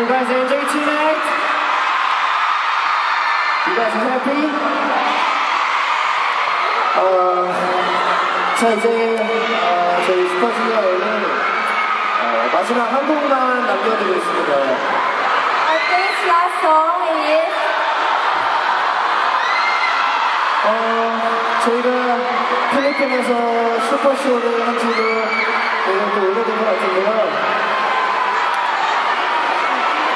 You guys enjoy tonight? You guys are happy? 어, 자 이제 어, 저희 슈퍼주니어에는 어, 마지막 한 곡만 남겨두고 있습니다. Our first last song is 어, 저희가 필리핀에서 슈퍼쇼를 한 지도 되게 또 오래된 것 같은데요.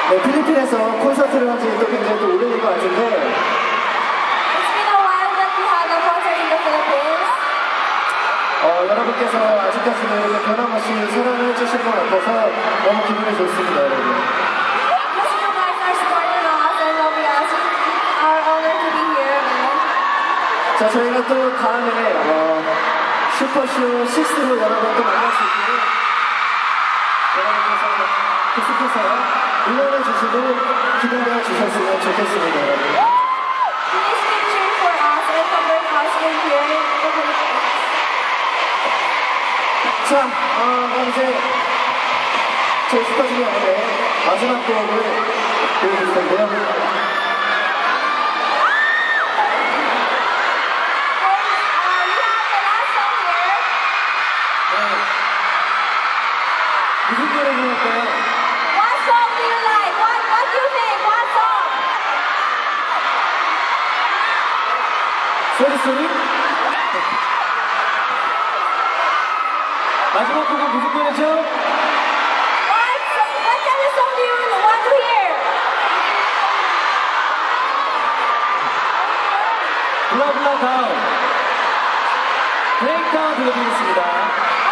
네, 필리핀에서 콘서트를 한 지도 굉장히 또 오래된 것 같은데. 어, 여러분께서 아직까지도 변함없이 사랑을 해주실 것 같아서 너무 기분이 좋습니다, 여러분. 자, 저희가 또 다음에 어, 슈퍼쇼 6로 여러분 또 만날 수 있도록 여러분께서 계속해서 응원해 주시고 기다려 주셨으면 좋겠습니다, 여러분. 자, 어, 이제 저희 슈퍼주니어의 마지막 곡을 보여드릴 텐데요. 소리소리? 마지막 곡은 무슨 노래죠? What, what kind of song do you want to hear? 블라블라 다운 브레이크 다운 들려드리겠습니다